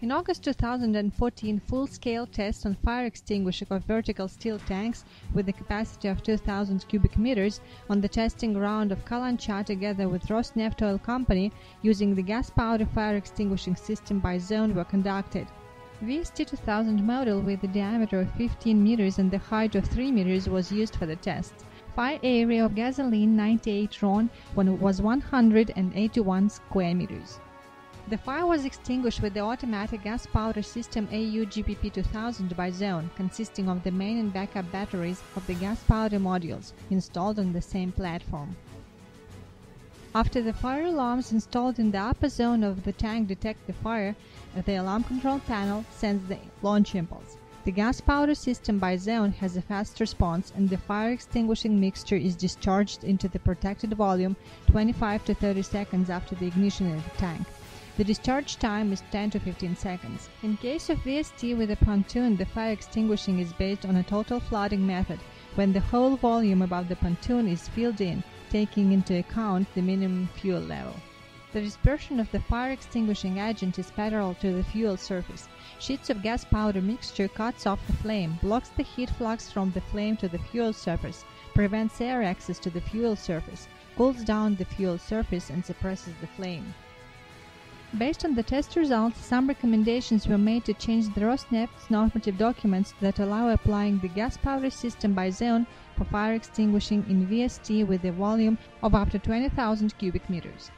In August 2014, full-scale tests on fire extinguisher of vertical steel tanks with a capacity of 2,000 cubic meters on the testing ground of Kalancha together with Rosneft Oil Company using the gas powder fire extinguishing system BiZone were conducted. VST 2000 model with a diameter of 15 meters and the height of 3 meters was used for the tests. Fire area of gasoline 98 RON was 181 square meters. The fire was extinguished with the automatic gas powder system AU GPP 2000 BiZone, consisting of the main and backup batteries of the gas powder modules installed on the same platform. After the fire alarms installed in the upper zone of the tank detect the fire, the alarm control panel sends the launch impulse. The gas powder system BiZone has a fast response and the fire extinguishing mixture is discharged into the protected volume 25 to 30 seconds after the ignition of the tank. The discharge time is 10 to 15 seconds. In case of VST with a pontoon, the fire extinguishing is based on a total flooding method, when the whole volume above the pontoon is filled in, taking into account the minimum fuel level. The dispersion of the fire extinguishing agent is parallel to the fuel surface. Sheets of gas powder mixture cuts off the flame, blocks the heat flux from the flame to the fuel surface, prevents air access to the fuel surface, cools down the fuel surface and suppresses the flame. Based on the test results, some recommendations were made to change the Rosneft's normative documents that allow applying the gas powder system BiZone for fire extinguishing in VST with a volume of up to 20,000 cubic meters.